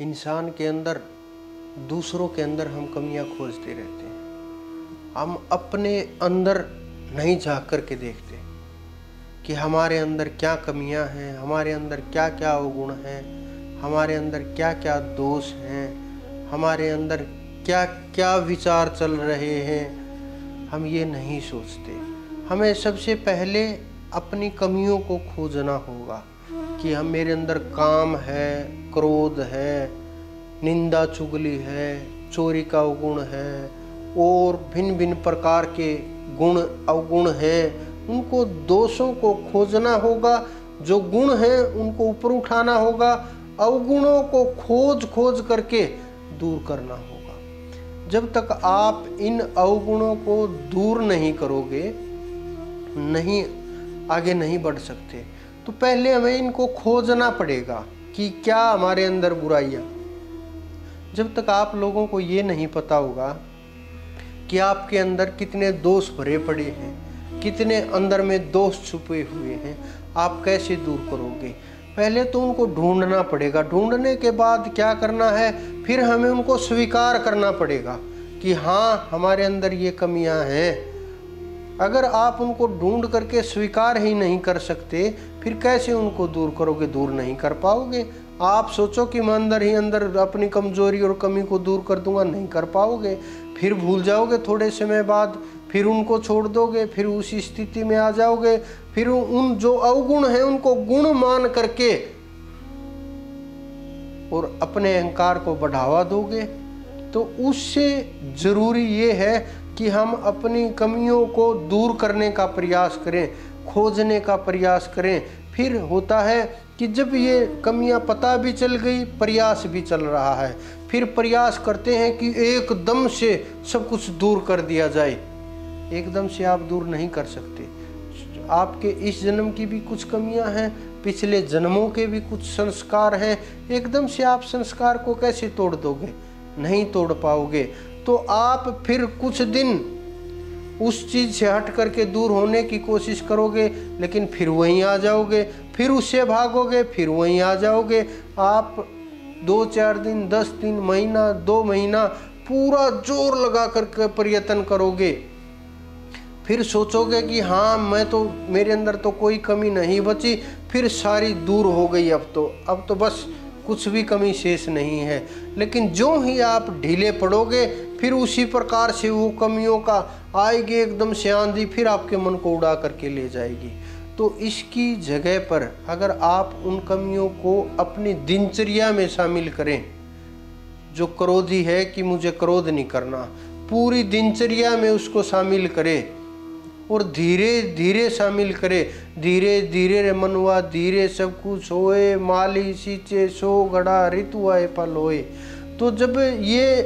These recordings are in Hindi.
इंसान के अंदर, दूसरों के अंदर हम कमियाँ खोजते रहते हैं। हम अपने अंदर नहीं झाँक कर के देखते कि हमारे अंदर क्या कमियाँ हैं, हमारे अंदर क्या क्या अवगुण हैं, हमारे अंदर क्या क्या दोष हैं, हमारे अंदर क्या क्या विचार चल रहे हैं। हम ये नहीं सोचते। हमें सबसे पहले अपनी कमियों को खोजना होगा। कि हम मेरे अंदर काम है, क्रोध है, निंदा चुगली है, चोरी का अवगुण है, और भिन्न भिन्न प्रकार के गुण, अवगुण हैं। उनको दोषों को खोजना होगा, जो गुण हैं, उनको ऊपर उठाना होगा, अवगुणों को खोज खोज करके दूर करना होगा। जब तक आप इन अवगुणों को दूर नहीं करोगे, नहीं, आगे नहीं बढ़ सकते। तो पहले हमें इनको खोजना पड़ेगा कि क्या हमारे अंदर बुराइयाँ जब तक आप लोगों को ये नहीं पता होगा कि आपके अंदर कितने दोष भरे पड़े हैं, कितने अंदर में दोष छुपे हुए हैं, आप कैसे दूर करोगे? पहले तो उनको ढूंढना पड़ेगा। ढूँढने के बाद क्या करना है? फिर हमें उनको स्वीकार करना पड़ेगा कि हाँ हमारे अंदर ये कमियाँ हैं। अगर आप उनको ढूंढ करके स्वीकार ही नहीं कर सकते फिर कैसे उनको दूर करोगे, दूर नहीं कर पाओगे? आप सोचो कि मैं अंदर ही अंदर अपनी कमज़ोरी और कमी को दूर कर दूँगा, नहीं कर पाओगे। फिर भूल जाओगे थोड़े समय बाद, फिर उनको छोड़ दोगे, फिर उसी स्थिति में आ जाओगे। फिर उन जो अवगुण है उनको गुण मान करके और अपने अहंकार को बढ़ावा दोगे। तो उससे ज़रूरी ये है कि हम अपनी कमियों को दूर करने का प्रयास करें। खोजने का प्रयास करें। फिर होता है कि जब ये कमियाँ पता भी चल गई, प्रयास भी चल रहा है। फिर प्रयास करते हैं कि एकदम से सब कुछ दूर कर दिया जाए। एकदम से आप दूर नहीं कर सकते। आपके इस जन्म की भी कुछ कमियाँ हैं, पिछले जन्मों के भी कुछ संस्कार हैं। एकदम से आप संस्कार को कैसे तोड़ दोगे? नहीं तोड़ पाओगे। तो आप फिर कुछ दिन उस चीज़ से हट करके दूर होने की कोशिश करोगे, लेकिन फिर वहीं आ जाओगे, फिर उससे भागोगे, फिर वहीं आ जाओगे। आप दो चार दिन, दस दिन, महीना, दो महीना पूरा ज़ोर लगा कर प्रयत्न करोगे। फिर सोचोगे कि हाँ मैं तो मेरे अंदर तो कोई कमी नहीं बची, फिर सारी दूर हो गई अब तो। अब तो बस कुछ भी कमी शेष नहीं है। लेकिन जो ही आप ढीले पड़ोगे फिर उसी प्रकार से वो कमियों का आएगी एकदम से आंधी, फिर आपके मन को उड़ा करके ले जाएगी। तो इसकी जगह पर अगर आप उन कमियों को अपनी दिनचर्या में शामिल करें, जो क्रोधी है कि मुझे क्रोध नहीं करना, पूरी दिनचर्या में उसको शामिल करें और धीरे धीरे शामिल करे। धीरे धीरे रे मनवा धीरे सब कुछ होए, माली, सींचे, सो, घड़ा, ऋतु आए पल होए। तो जब ये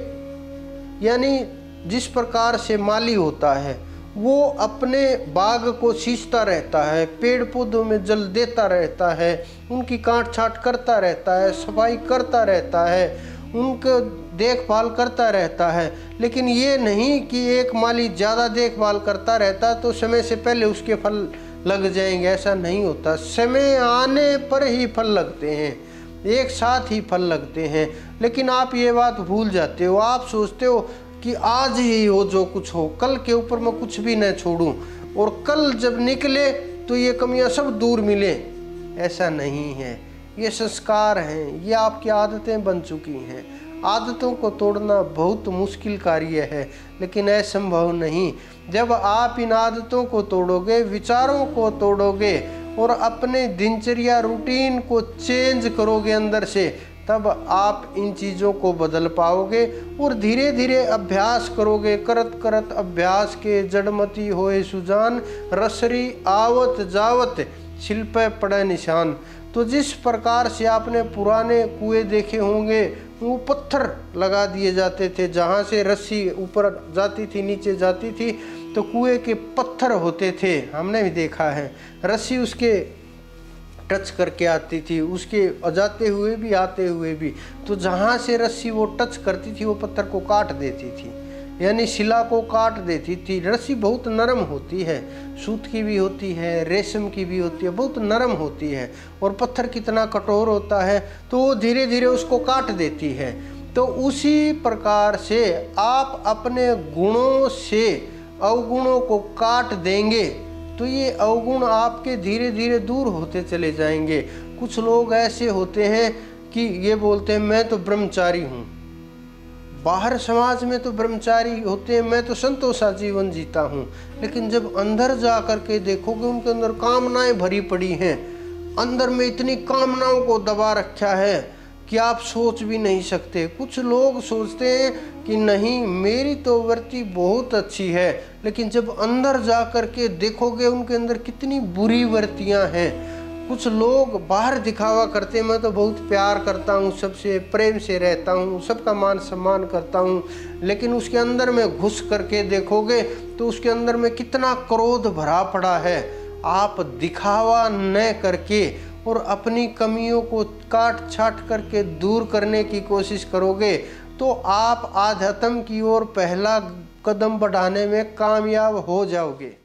यानी जिस प्रकार से माली होता है, वो अपने बाग को सींचता रहता है पेड़ पौधों में जल देता रहता है, उनकी काट छाट करता रहता है, सफ़ाई करता रहता है, उनके देखभाल करता रहता है। लेकिन ये नहीं कि एक माली ज़्यादा देखभाल करता रहता तो समय से पहले उसके फल लग जाएँगे, ऐसा नहीं होता। समय आने पर ही फल लगते हैं। एक साथ ही फल लगते हैं। लेकिन आप ये बात भूल जाते हो। आप सोचते हो कि आज ही हो, जो कुछ हो, कल के ऊपर मैं कुछ भी न छोड़ूं। और कल जब निकले तो ये कमियाँ सब दूर मिले। ऐसा नहीं है। ये संस्कार हैं। ये आपकी आदतें बन चुकी हैं। आदतों को तोड़ना बहुत मुश्किल कार्य है, लेकिन असंभव नहीं। जब आप इन आदतों को तोड़ोगे, विचारों को तोड़ोगे और अपने दिनचर्या रूटीन को चेंज करोगे अंदर से, तब आप इन चीज़ों को बदल पाओगे और धीरे धीरे अभ्यास करोगे। करत करत अभ्यास के जड़मती होए सुजान, रसरी, आवत, जावत, शिल्प पड़े निशान। तो जिस प्रकार से आपने पुराने कुएँ देखे होंगे, वो पत्थर लगा दिए जाते थे। जहाँ से रस्सी ऊपर जाती थी, नीचे जाती थी तो कुएँ के पत्थर होते थे, हमने भी देखा है। रस्सी उसके टच करके आती थी, उसके जाते हुए भी, आते हुए भी। तो जहाँ से रस्सी वो टच करती थी, वो पत्थर को काट देती थी। यानी शिला को काट देती थी। रस्सी बहुत नरम होती है। सूत की भी होती है, रेशम की भी होती है, बहुत नरम होती है। और पत्थर कितना कठोर होता है तो वो धीरे धीरे उसको काट देती है। तो उसी प्रकार से आप अपने गुणों से अवगुणों को काट देंगे तो ये अवगुण आपके धीरे धीरे दूर होते चले जाएँगे। कुछ लोग ऐसे होते हैं कि ये बोलते हैं, मैं तो ब्रह्मचारी हूँ। बाहर समाज में तो ब्रह्मचारी होते हैं, मैं तो संतोषा जीवन जीता हूँ। लेकिन जब अंदर जा कर के देखोगे, उनके अंदर कामनाएँ भरी पड़ी हैं। अंदर में इतनी कामनाओं को दबा रखा है कि आप सोच भी नहीं सकते। कुछ लोग सोचते हैं कि नहीं, मेरी तो वृत्ति बहुत अच्छी है, लेकिन जब अंदर जा कर के देखोगे उनके अंदर कितनी बुरी वृत्तियाँ हैं। कुछ लोग बाहर दिखावा करते मैं तो बहुत प्यार करता हूँ, सबसे प्रेम से रहता हूँ, सबका मान सम्मान करता हूँ, लेकिन उसके अंदर में घुस करके देखोगे तो उसके अंदर में कितना क्रोध भरा पड़ा है। आप दिखावा न करके और अपनी कमियों को काट छाट करके दूर करने की कोशिश करोगे तो आप आध्यात्म की ओर पहला कदम बढ़ाने में कामयाब हो जाओगे।